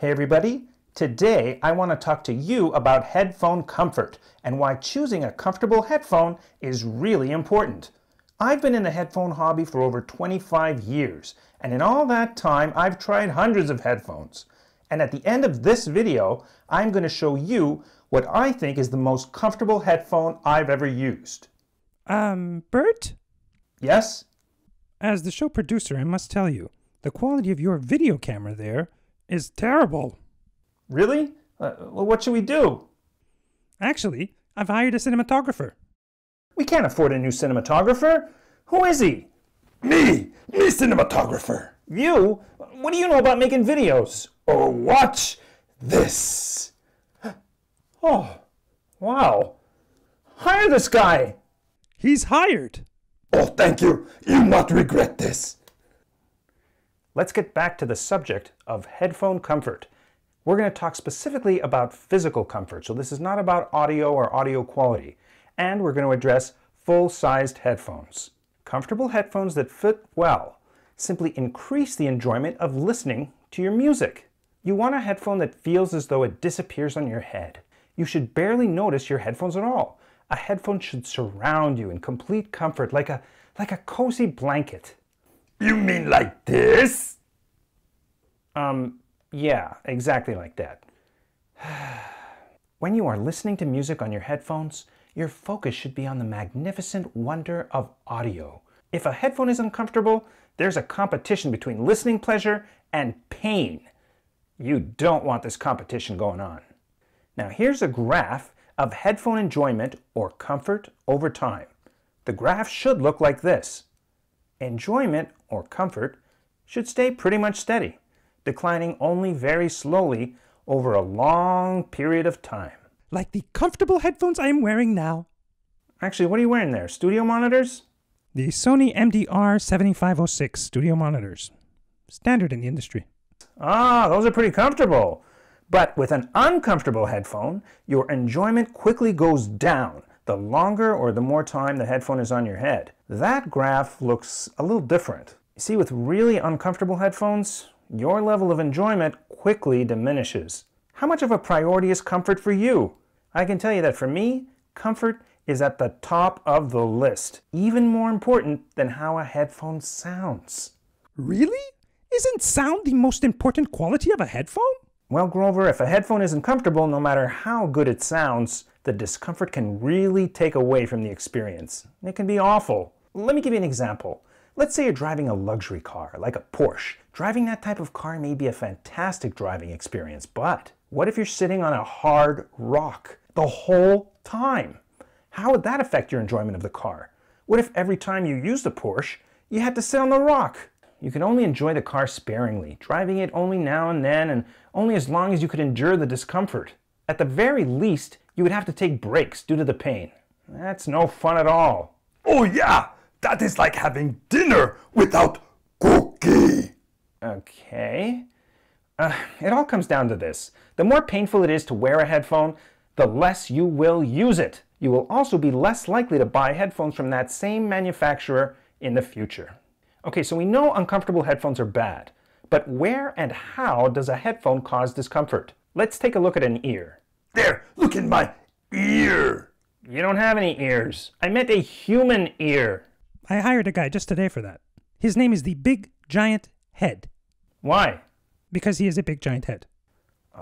Hey everybody, today I want to talk to you about headphone comfort and why choosing a comfortable headphone is really important. I've been in the headphone hobby for over 25 years, and in all that time I've tried hundreds of headphones. And at the end of this video, I'm going to show you what I think is the most comfortable headphone I've ever used. Um, Bert? Yes? As the show producer, I must tell you, the quality of your video camera there is terrible. Really? Uh, well, what should we do? Actually, I've hired a cinematographer. We can't afford a new cinematographer. Who is he? Me, me cinematographer. You? What do you know about making videos? Oh, watch this. Oh, wow. Hire this guy. He's hired. Oh, thank you. You not regret this. Let's get back to the subject of headphone comfort. We're going to talk specifically about physical comfort, so this is not about audio or audio quality. And we're going to address full-sized headphones. Comfortable headphones that fit well simply increase the enjoyment of listening to your music. You want a headphone that feels as though it disappears on your head. You should barely notice your headphones at all. A headphone should surround you in complete comfort like a, like a cozy blanket. You mean like this? Um, yeah, exactly like that. when you are listening to music on your headphones, your focus should be on the magnificent wonder of audio. If a headphone is uncomfortable, there's a competition between listening pleasure and pain. You don't want this competition going on. Now here's a graph of headphone enjoyment or comfort over time. The graph should look like this. Enjoyment or comfort should stay pretty much steady, declining only very slowly over a long period of time. Like the comfortable headphones I am wearing now. Actually, what are you wearing there? Studio monitors? The Sony MDR 7506 studio monitors. Standard in the industry. Ah, those are pretty comfortable. But with an uncomfortable headphone, your enjoyment quickly goes down the longer or the more time the headphone is on your head. That graph looks a little different. You see, with really uncomfortable headphones, your level of enjoyment quickly diminishes. How much of a priority is comfort for you? I can tell you that for me, comfort is at the top of the list, even more important than how a headphone sounds. Really? Isn't sound the most important quality of a headphone? Well, Grover, if a headphone isn't comfortable, no matter how good it sounds, the discomfort can really take away from the experience. It can be awful. Let me give you an example. Let's say you're driving a luxury car, like a Porsche. Driving that type of car may be a fantastic driving experience, but what if you're sitting on a hard rock the whole time? How would that affect your enjoyment of the car? What if every time you used the Porsche, you had to sit on the rock? You can only enjoy the car sparingly, driving it only now and then and only as long as you could endure the discomfort. At the very least, you would have to take breaks due to the pain. That's no fun at all. Oh yeah, that is like having dinner without cookie. Okay. Uh, it all comes down to this. The more painful it is to wear a headphone, the less you will use it. You will also be less likely to buy headphones from that same manufacturer in the future. Okay, so we know uncomfortable headphones are bad, but where and how does a headphone cause discomfort? Let's take a look at an ear. There, look in my ear. You don't have any ears. I meant a human ear. I hired a guy just today for that. His name is the Big Giant Head. Why? Because he is a big giant head.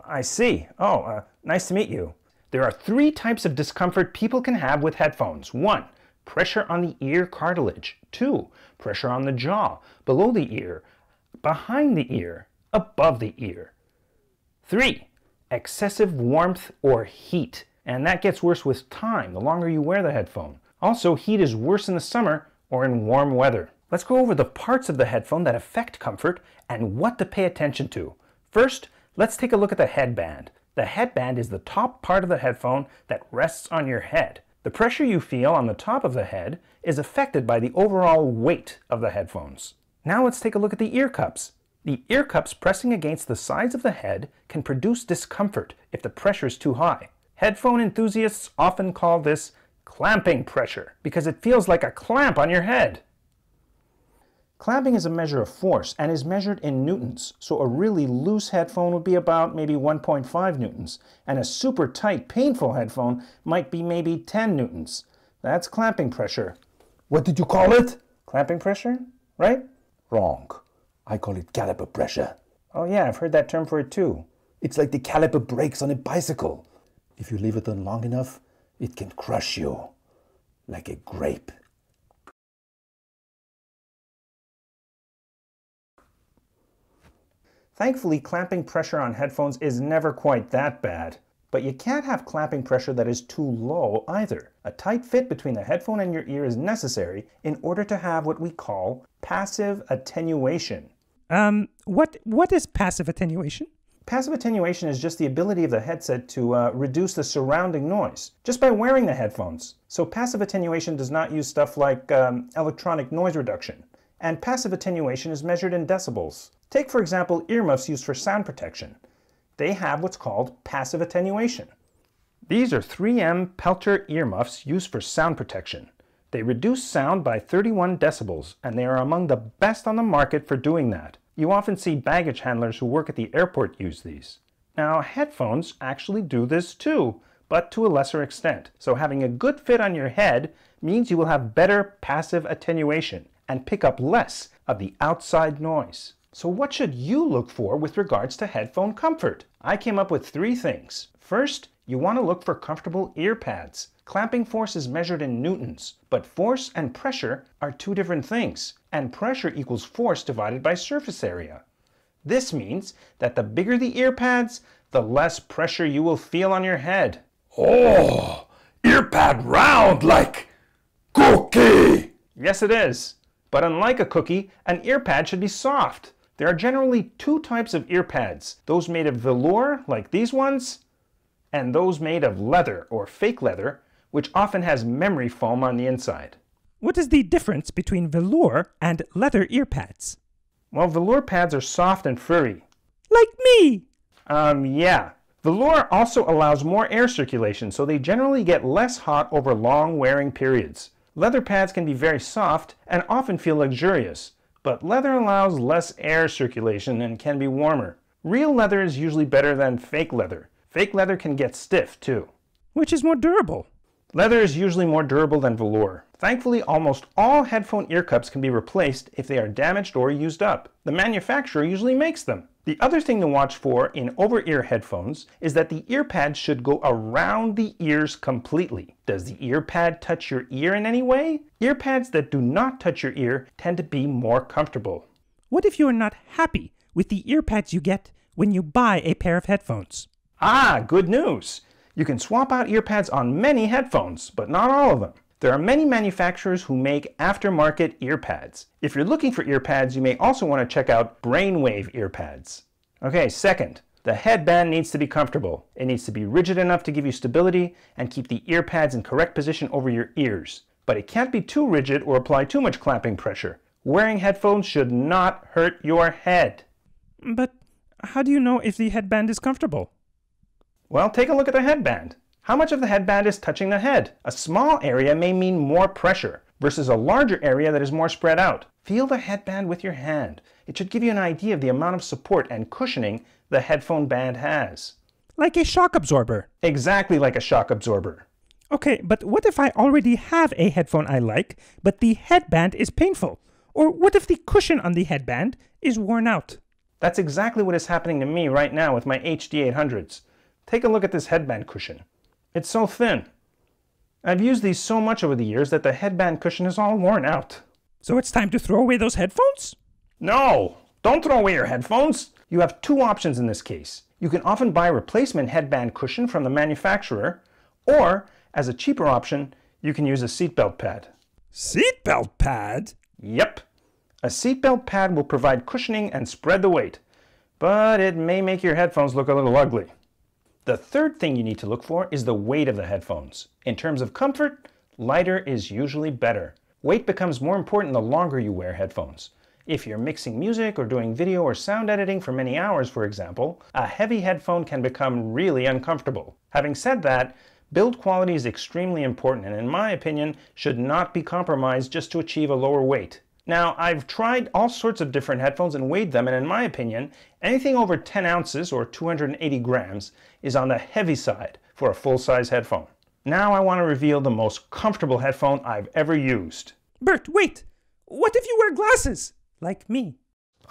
I see. Oh, uh, nice to meet you. There are three types of discomfort people can have with headphones. One, pressure on the ear cartilage. Two, pressure on the jaw, below the ear, behind the ear, above the ear. Three, excessive warmth or heat. And that gets worse with time, the longer you wear the headphone. Also, heat is worse in the summer or in warm weather. Let's go over the parts of the headphone that affect comfort and what to pay attention to. First, let's take a look at the headband. The headband is the top part of the headphone that rests on your head. The pressure you feel on the top of the head is affected by the overall weight of the headphones. Now let's take a look at the ear cups. The ear cups pressing against the sides of the head can produce discomfort if the pressure is too high. Headphone enthusiasts often call this clamping pressure because it feels like a clamp on your head. Clamping is a measure of force and is measured in newtons, so a really loose headphone would be about maybe 1.5 newtons, and a super tight, painful headphone might be maybe 10 newtons. That's clamping pressure. What did you call it? Clamping pressure, right? Wrong. I call it caliper pressure. Oh yeah, I've heard that term for it too. It's like the caliper brakes on a bicycle. If you leave it on long enough, it can crush you like a grape. Thankfully, clamping pressure on headphones is never quite that bad. But you can't have clamping pressure that is too low either. A tight fit between the headphone and your ear is necessary in order to have what we call passive attenuation. Um, what what is passive attenuation? Passive attenuation is just the ability of the headset to uh, reduce the surrounding noise just by wearing the headphones. So passive attenuation does not use stuff like um, electronic noise reduction. And passive attenuation is measured in decibels. Take, for example, earmuffs used for sound protection. They have what's called passive attenuation. These are 3M Peltor earmuffs used for sound protection. They reduce sound by 31 decibels, and they are among the best on the market for doing that. You often see baggage handlers who work at the airport use these. Now, headphones actually do this too, but to a lesser extent. So having a good fit on your head means you will have better passive attenuation and pick up less of the outside noise. So what should you look for with regards to headphone comfort? I came up with three things. First, you want to look for comfortable ear pads. Clamping force is measured in newtons, but force and pressure are two different things, and pressure equals force divided by surface area. This means that the bigger the ear pads, the less pressure you will feel on your head. Oh, ear pad round like cookie. Yes, it is. But unlike a cookie, an ear pad should be soft. There are generally two types of ear pads, those made of velour, like these ones, and those made of leather or fake leather, which often has memory foam on the inside. What is the difference between velour and leather ear pads? Well, velour pads are soft and furry. Like me! Um, yeah. Velour also allows more air circulation, so they generally get less hot over long wearing periods. Leather pads can be very soft and often feel luxurious, but leather allows less air circulation and can be warmer. Real leather is usually better than fake leather. Fake leather can get stiff too. Which is more durable? Leather is usually more durable than velour. Thankfully, almost all headphone ear cups can be replaced if they are damaged or used up. The manufacturer usually makes them. The other thing to watch for in over-ear headphones is that the ear pad should go around the ears completely. Does the ear pad touch your ear in any way? Ear pads that do not touch your ear tend to be more comfortable. What if you are not happy with the ear pads you get when you buy a pair of headphones? Ah, good news! You can swap out ear pads on many headphones, but not all of them. There are many manufacturers who make aftermarket ear pads. If you're looking for ear pads, you may also want to check out Brainwavz ear pads. Okay, second, the headband needs to be comfortable. It needs to be rigid enough to give you stability and keep the ear pads in correct position over your ears. But it can't be too rigid or apply too much clamping pressure. Wearing headphones should not hurt your head. But how do you know if the headband is comfortable? Well, take a look at the headband. How much of the headband is touching the head? A small area may mean more pressure versus a larger area that is more spread out. Feel the headband with your hand. It should give you an idea of the amount of support and cushioning the headphone band has. Like a shock absorber. Exactly like a shock absorber. Okay, but what if I already have a headphone I like, but the headband is painful? Or what if the cushion on the headband is worn out? That's exactly what is happening to me right now with my HD800s. Take a look at this headband cushion. It's so thin. I've used these so much over the years that the headband cushion is all worn out. So it's time to throw away those headphones? No! Don't throw away your headphones! You have two options in this case. You can often buy a replacement headband cushion from the manufacturer, or, as a cheaper option, you can use a seatbelt pad. Seatbelt pad? Yep. A seatbelt pad will provide cushioning and spread the weight, but it may make your headphones look a little ugly. The third thing you need to look for is the weight of the headphones. In terms of comfort, lighter is usually better. Weight becomes more important the longer you wear headphones. If you're mixing music or doing video or sound editing for many hours, for example, a heavy headphone can become really uncomfortable. Having said that, build quality is extremely important and in my opinion should not be compromised just to achieve a lower weight. Now, I've tried all sorts of different headphones and weighed them, and in my opinion, anything over 10 ounces or 280 grams is on the heavy side for a full-size headphone. Now I want to reveal the most comfortable headphone I've ever used. Bert, wait! What if you wear glasses? Like me.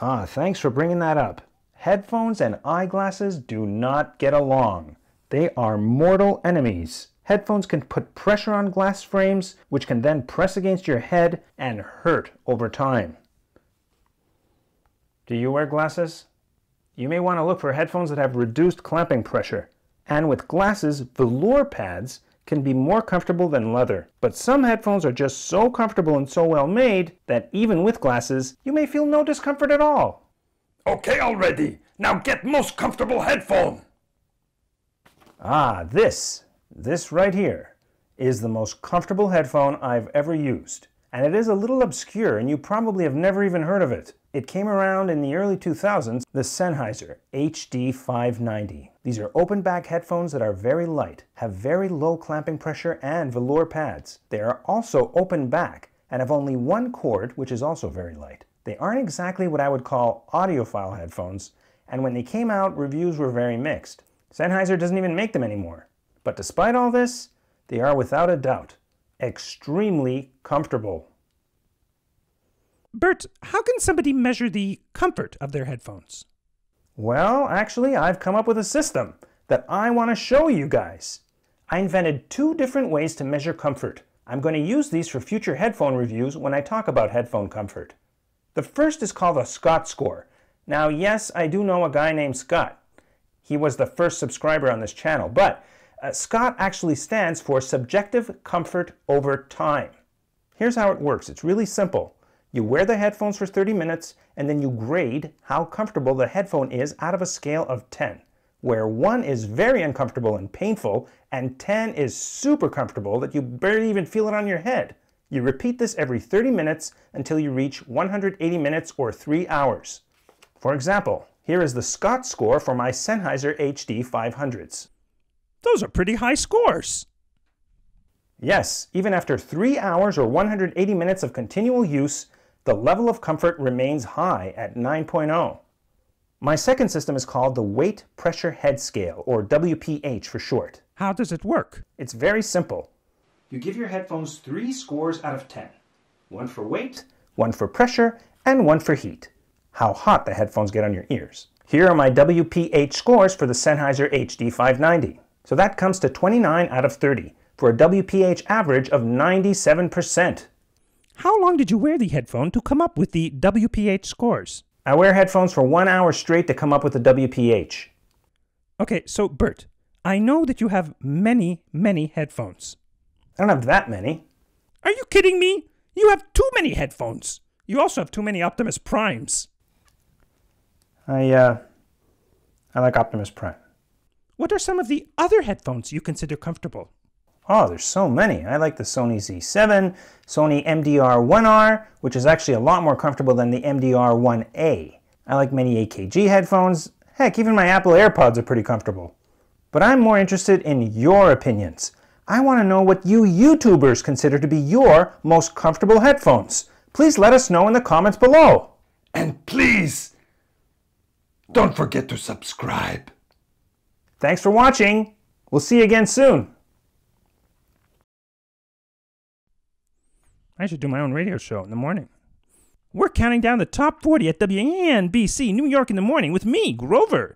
Ah, thanks for bringing that up. Headphones and eyeglasses do not get along. They are mortal enemies. Headphones can put pressure on glass frames, which can then press against your head and hurt over time. Do you wear glasses? You may want to look for headphones that have reduced clamping pressure. And with glasses, velour pads can be more comfortable than leather. But some headphones are just so comfortable and so well made that even with glasses, you may feel no discomfort at all. Okay already, now get most comfortable headphone. Ah, this this right here is the most comfortable headphone I've ever used. And it is a little obscure and you probably have never even heard of it. It came around in the early 2000s, the Sennheiser HD590. These are open back headphones that are very light, have very low clamping pressure and velour pads. They are also open back and have only one cord, which is also very light. They aren't exactly what I would call audiophile headphones, and when they came out, reviews were very mixed. Sennheiser doesn't even make them anymore. But despite all this, they are without a doubt extremely comfortable. Bert, how can somebody measure the comfort of their headphones? Well, actually, I've come up with a system that I want to show you guys. I invented two different ways to measure comfort. I'm going to use these for future headphone reviews when I talk about headphone comfort. The first is called a Scott score. Now, yes, I do know a guy named Scott. He was the first subscriber on this channel, but uh, Scott actually stands for Subjective Comfort Over Time. Here's how it works. It's really simple. You wear the headphones for 30 minutes and then you grade how comfortable the headphone is out of a scale of 10, where 1 is very uncomfortable and painful and 10 is super comfortable that you barely even feel it on your head. You repeat this every 30 minutes until you reach 180 minutes or 3 hours. For example, here is the Scott score for my Sennheiser HD 500s. Those are pretty high scores. Yes, even after 3 hours or 180 minutes of continual use, the level of comfort remains high at 9.0. My second system is called the Weight Pressure Heat Scale, or WPH for short. How does it work? It's very simple. You give your headphones three scores out of 10. One for weight, one for pressure, and one for heat. How hot the headphones get on your ears. Here are my WPH scores for the Sennheiser HD590. So that comes to 29 out of 30 for a WPH average of 97%. How long did you wear the headphone to come up with the WPH scores? I wear headphones for one hour straight to come up with the WPH. Okay, so Bert, I know that you have many, many headphones. I don't have that many. Are you kidding me? You have too many headphones. You also have too many Optimus Primes. I, uh, I like Optimus Prime. What are some of the other headphones you consider comfortable? Oh, there's so many. I like the Sony Z7, Sony MDR1R, which is actually a lot more comfortable than the MDR1A. I like many AKG headphones. Heck, even my Apple AirPods are pretty comfortable. But I'm more interested in your opinions. I want to know what you YouTubers consider to be your most comfortable headphones. Please let us know in the comments below. And please, don't forget to subscribe. Thanks for watching. We'll see you again soon. I should do my own radio show in the morning. We're counting down the top 40 at WNBC New York in the morning with me, Grover.